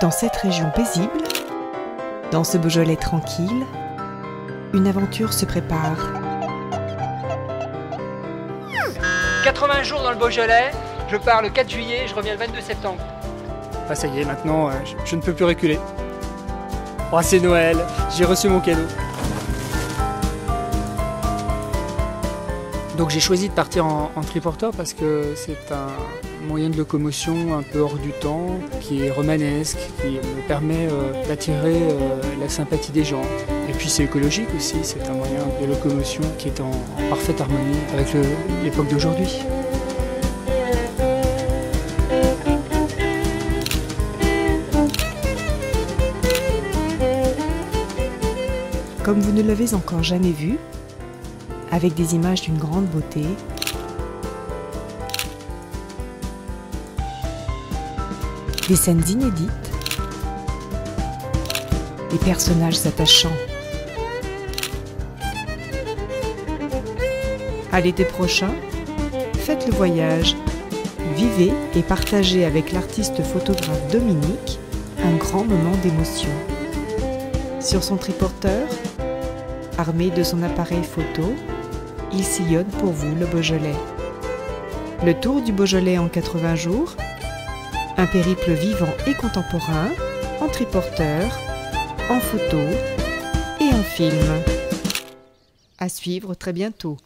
Dans cette région paisible, dans ce Beaujolais tranquille, une aventure se prépare. 80 jours dans le Beaujolais, je pars le 4 juillet, je reviens le 22 septembre. Enfin, ça y est, maintenant, euh, je, ne peux plus reculer. Oh, c'est Noël, j'ai reçu mon cadeau. Donc j'ai choisi de partir en, triporteur parce que c'est un moyen de locomotion un peu hors du temps, qui est romanesque, qui me permet euh, d'attirer euh, la sympathie des gens. Et puis c'est écologique aussi, c'est un moyen de locomotion qui est en, parfaite harmonie avec l'époque d'aujourd'hui. Comme vous ne l'avez encore jamais vu, avec des images d'une grande beauté, des scènes inédites, des personnages attachants. À l'été prochain, faites le voyage, vivez et partagez avec l'artiste photographe Dominique un grand moment d'émotion. Sur son triporteur, Armé de son appareil photo, il sillonne pour vous le Beaujolais. Le tour du Beaujolais en 80 jours, un périple vivant et contemporain, en triporteur, en photo et en film. À suivre très bientôt.